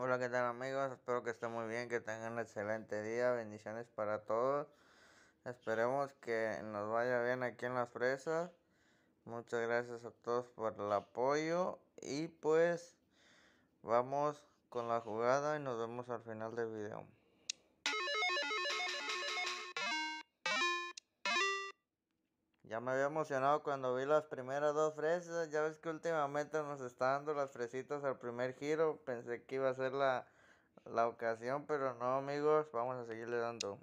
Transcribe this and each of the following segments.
Hola, ¿qué tal amigos? Espero que estén muy bien, que tengan un excelente día. Bendiciones para todos. Esperemos que nos vaya bien aquí en las fresas. Muchas gracias a todos por el apoyo. Y pues vamos con la jugada y nos vemos al final del video. Ya me había emocionado cuando vi las primeras dos fresas. Ya ves que últimamente nos está dando las fresitas al primer giro. Pensé que iba a ser la, la ocasión, pero no amigos. Vamos a seguirle dando.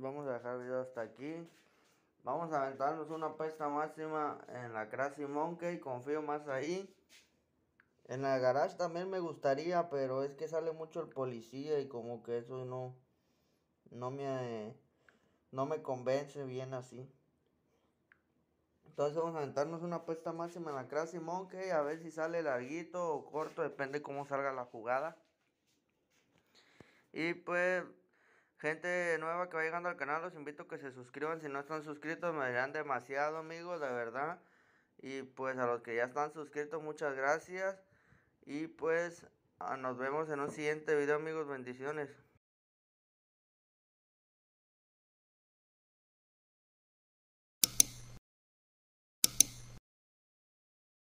Vamos a dejar el video hasta aquí. Vamos a aventarnos una apuesta máxima en la Crazy Monkey, confío más ahí. En la garage también me gustaría, pero es que sale mucho el policía y como que eso no, no me, no me convence bien así. Entonces vamos a aventarnos una apuesta máxima en la Crazy Monkey, a ver si sale larguito o corto, depende cómo salga la jugada. Y pues, gente nueva que va llegando al canal, los invito a que se suscriban. Si no están suscritos, me dirán demasiado, amigos, de verdad. Y pues a los que ya están suscritos, muchas gracias. Y pues, nos vemos en un siguiente video, amigos. Bendiciones.